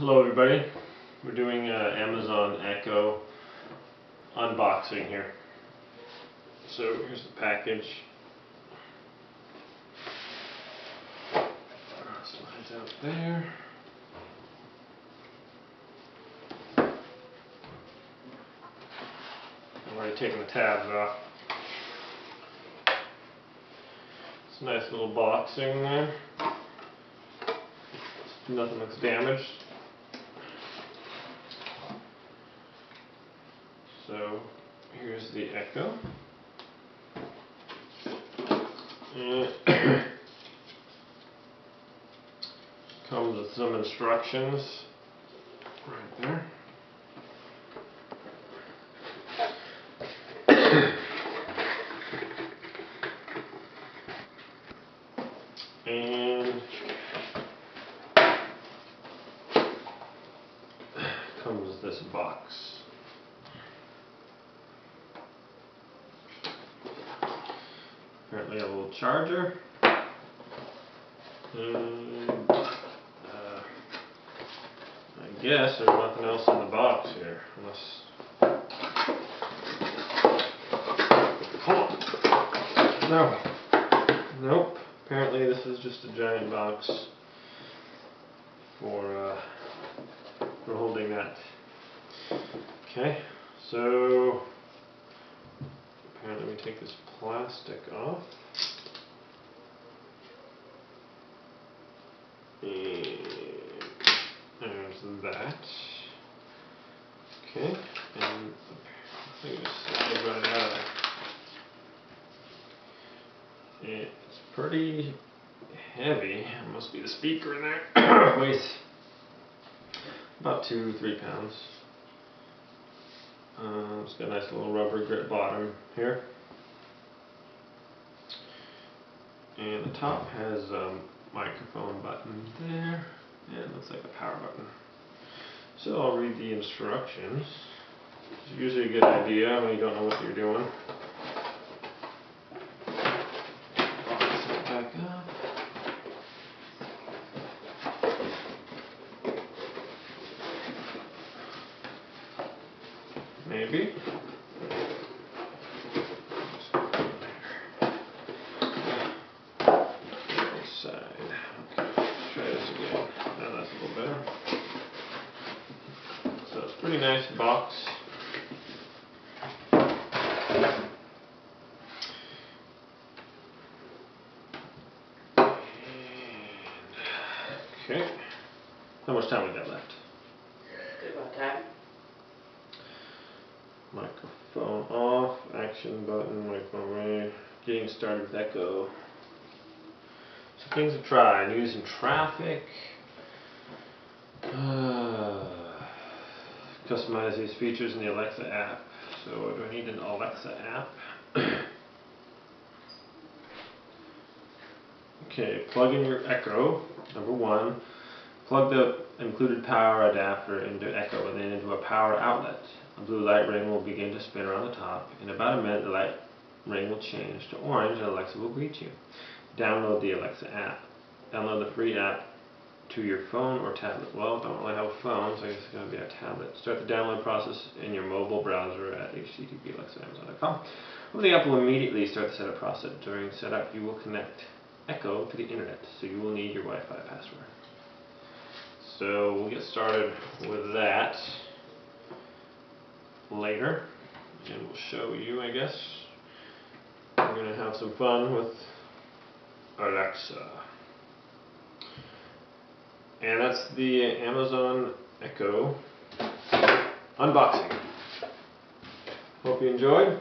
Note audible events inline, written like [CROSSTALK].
Hello everybody. We're doing uh, Amazon Echo unboxing here. So here's the package. Slides out there. I've already taken the tabs off. It's a nice little boxing there. Nothing looks damaged. So here's the Echo. And comes with some instructions right there. and comes with this box. Apparently a little charger. And uh, I guess there's nothing else in the box here. Unless No. Nope. Apparently this is just a giant box for uh, for holding that. Okay, so take this plastic off. And there's that. Okay, and I think right out. It's pretty heavy. It must be the speaker in there. [COUGHS] Weighs about two, three pounds. Uh, it's got a nice little rubber grip bottom here. And the top has a microphone button there. And looks like a power button. So I'll read the instructions. It's usually a good idea when you don't know what you're doing. Maybe. Right side. Okay, let's try this again. Now that's a little better. So it's a pretty nice box. And, okay. How much time we got left? Good about time. Microphone off, action button, microphone ready, getting started with Echo. So things to try, news and traffic. Uh, customize these features in the Alexa app. So uh, do I need an Alexa app? [COUGHS] okay, plug in your Echo, number one. Plug the included power adapter into Echo and then into a power outlet. A blue light ring will begin to spin around the top. In about a minute, the light ring will change to orange and Alexa will greet you. Download the Alexa app. Download the free app to your phone or tablet. Well, I don't really have a phone, so I guess it's going to be a tablet. Start the download process in your mobile browser at http://alexaamazon.com. Well, the app will immediately start the setup process. During setup, you will connect Echo to the internet, so you will need your Wi-Fi password. So we'll get started with that later, and we'll show you, I guess. We're going to have some fun with Alexa. And that's the Amazon Echo unboxing. Hope you enjoyed.